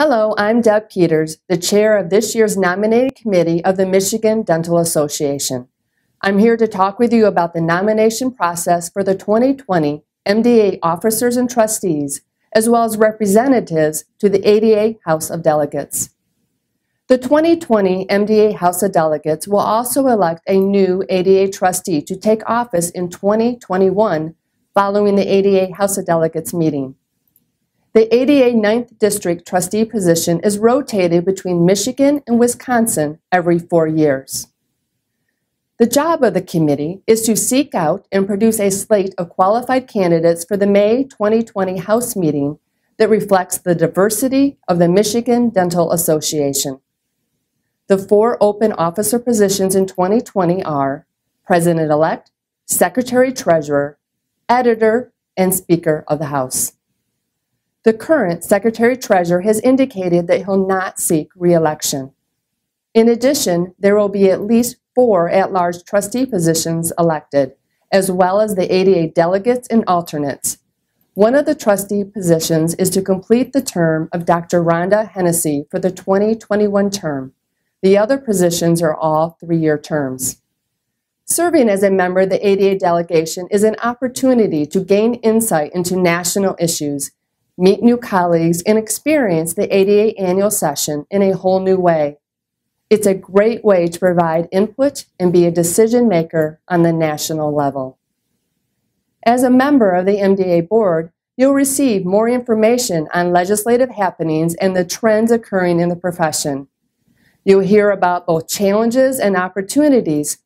Hello, I'm Deb Peters, the chair of this year's nominating committee of the Michigan Dental Association. I'm here to talk with you about the nomination process for the 2020 MDA officers and trustees, as well as representatives to the ADA House of Delegates. The 2020 MDA House of Delegates will also elect a new ADA trustee to take office in 2021 following the ADA House of Delegates meeting. The ADA 9th District trustee position is rotated between Michigan and Wisconsin every four years. The job of the committee is to seek out and produce a slate of qualified candidates for the May 2020 House meeting that reflects the diversity of the Michigan Dental Association. The four open officer positions in 2020 are President-elect, Secretary-Treasurer, Editor, and Speaker of the House. The current Secretary Treasurer has indicated that he'll not seek reelection. In addition, there will be at least four at-large trustee positions elected, as well as the ADA delegates and alternates. One of the trustee positions is to complete the term of Dr. Rhonda Hennessy for the 2021 term. The other positions are all three-year terms. Serving as a member of the ADA delegation is an opportunity to gain insight into national issues meet new colleagues, and experience the ADA annual session in a whole new way. It's a great way to provide input and be a decision maker on the national level. As a member of the MDA board, you'll receive more information on legislative happenings and the trends occurring in the profession. You'll hear about both challenges and opportunities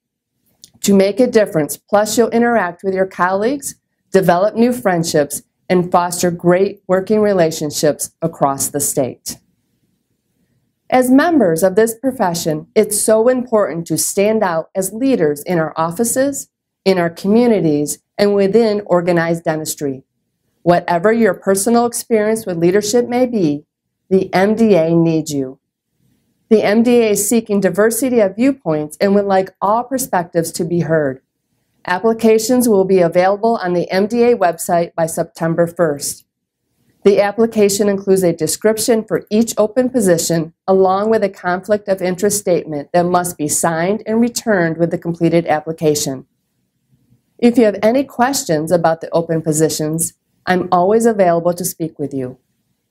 to make a difference, plus you'll interact with your colleagues, develop new friendships, and foster great working relationships across the state. As members of this profession, it's so important to stand out as leaders in our offices, in our communities, and within organized dentistry. Whatever your personal experience with leadership may be, the MDA needs you. The MDA is seeking diversity of viewpoints and would like all perspectives to be heard. Applications will be available on the MDA website by September 1st. The application includes a description for each open position along with a conflict of interest statement that must be signed and returned with the completed application. If you have any questions about the open positions, I'm always available to speak with you.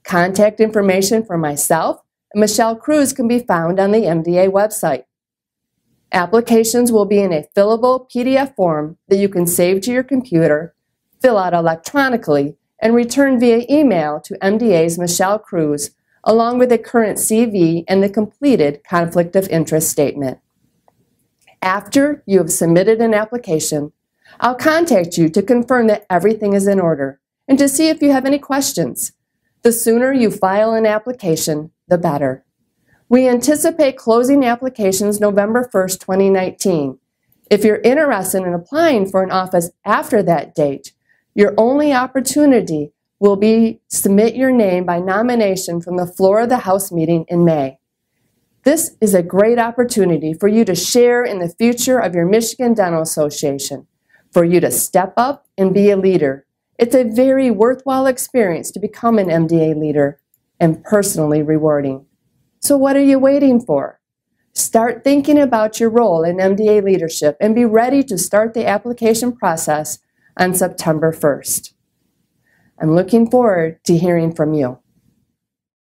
Contact information for myself and Michelle Cruz can be found on the MDA website. Applications will be in a fillable PDF form that you can save to your computer, fill out electronically, and return via email to MDA's Michelle Cruz, along with a current CV and the completed Conflict of Interest Statement. After you have submitted an application, I'll contact you to confirm that everything is in order and to see if you have any questions. The sooner you file an application, the better. We anticipate closing applications November 1st, 2019. If you're interested in applying for an office after that date, your only opportunity will be submit your name by nomination from the floor of the House meeting in May. This is a great opportunity for you to share in the future of your Michigan Dental Association, for you to step up and be a leader. It's a very worthwhile experience to become an MDA leader and personally rewarding. So what are you waiting for? Start thinking about your role in MDA leadership and be ready to start the application process on September 1st. I'm looking forward to hearing from you.